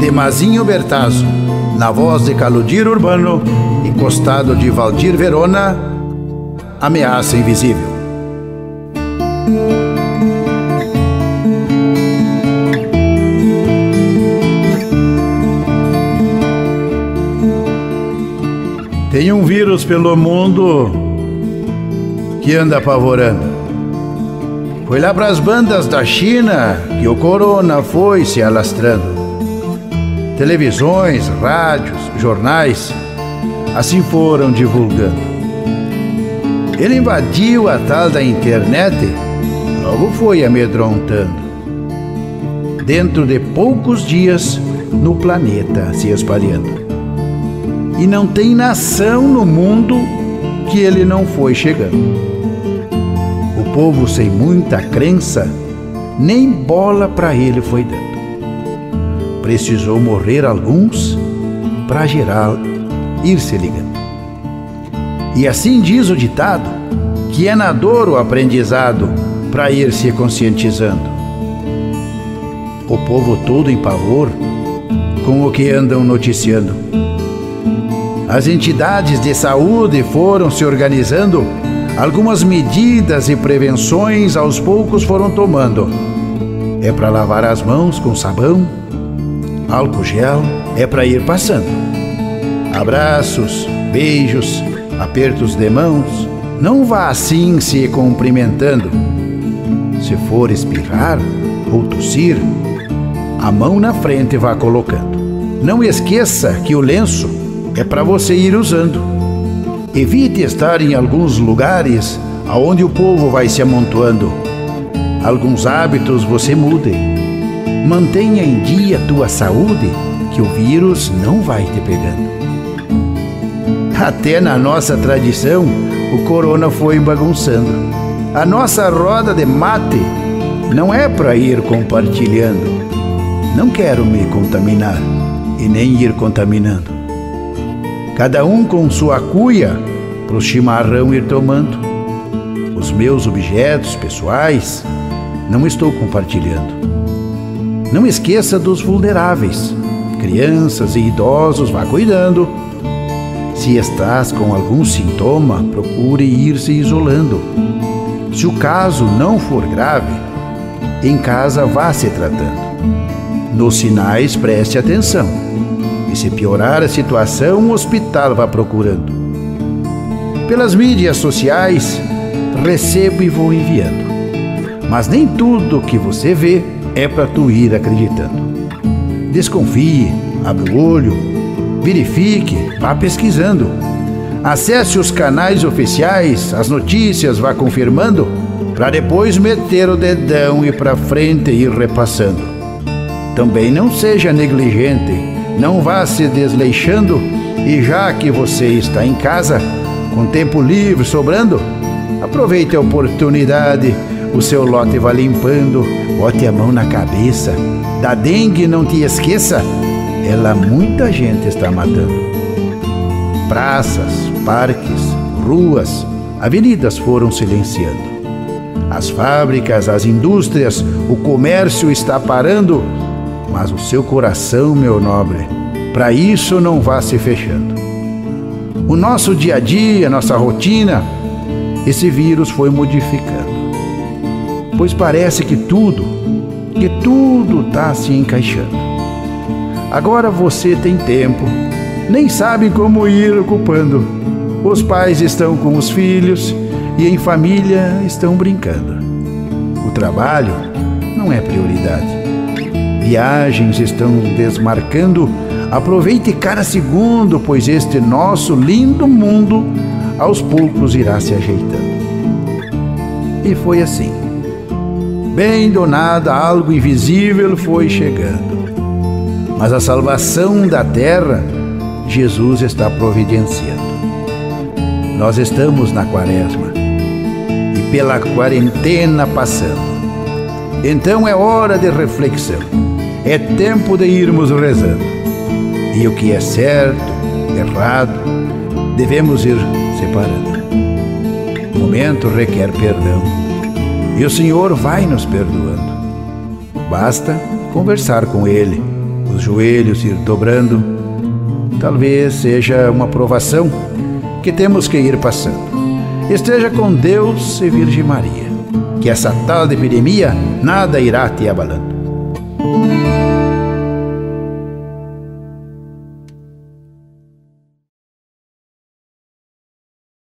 Demazinho Bertazzo, na voz de Caludir Urbano, encostado de Valdir Verona, Ameaça Invisível. Tem um vírus pelo mundo que anda apavorando. Foi lá para as bandas da China que o corona foi se alastrando. Televisões, rádios, jornais, assim foram divulgando. Ele invadiu a tal da internet, logo foi amedrontando. Dentro de poucos dias, no planeta se espalhando e não tem nação no mundo que ele não foi chegando. Povo sem muita crença, nem bola para ele foi dando. Precisou morrer alguns para geral ir se ligando. E assim diz o ditado, que é na dor o aprendizado para ir se conscientizando. O povo todo em pavor com o que andam noticiando as entidades de saúde foram se organizando, algumas medidas e prevenções aos poucos foram tomando. É para lavar as mãos com sabão, álcool gel, é para ir passando. Abraços, beijos, apertos de mãos, não vá assim se cumprimentando. Se for espirrar ou tossir, a mão na frente vá colocando. Não esqueça que o lenço é para você ir usando. Evite estar em alguns lugares aonde o povo vai se amontoando. Alguns hábitos você mude. Mantenha em dia tua saúde, que o vírus não vai te pegando. Até na nossa tradição, o corona foi bagunçando. A nossa roda de mate não é para ir compartilhando. Não quero me contaminar e nem ir contaminando cada um com sua cuia para o chimarrão ir tomando. Os meus objetos pessoais não estou compartilhando. Não esqueça dos vulneráveis, crianças e idosos, vá cuidando. Se estás com algum sintoma, procure ir se isolando. Se o caso não for grave, em casa vá se tratando. Nos sinais preste atenção se piorar a situação, um hospital vá procurando. Pelas mídias sociais, recebo e vou enviando. Mas nem tudo que você vê é para tu ir acreditando. Desconfie, abra o olho, verifique, vá pesquisando. Acesse os canais oficiais, as notícias vá confirmando, para depois meter o dedão e para frente ir repassando. Também não seja negligente não vá se desleixando e já que você está em casa, com tempo livre sobrando, aproveite a oportunidade, o seu lote vai limpando, bote a mão na cabeça. Da dengue não te esqueça, ela muita gente está matando. Praças, parques, ruas, avenidas foram silenciando. As fábricas, as indústrias, o comércio está parando mas o seu coração, meu nobre, para isso não vá se fechando. O nosso dia a dia, nossa rotina, esse vírus foi modificando. Pois parece que tudo, que tudo está se encaixando. Agora você tem tempo, nem sabe como ir ocupando. Os pais estão com os filhos e em família estão brincando. O trabalho não é prioridade viagens estão desmarcando. Aproveite cada segundo, pois este nosso lindo mundo aos poucos irá se ajeitando. E foi assim. Bem do nada, algo invisível foi chegando. Mas a salvação da terra, Jesus está providenciando. Nós estamos na quaresma e pela quarentena passando. Então é hora de reflexão é tempo de irmos rezando. E o que é certo, errado, devemos ir separando. O momento requer perdão. E o Senhor vai nos perdoando. Basta conversar com ele, os joelhos ir dobrando. Talvez seja uma provação que temos que ir passando. Esteja com Deus e Virgem Maria, que essa tal de epidemia nada irá te abalando. Música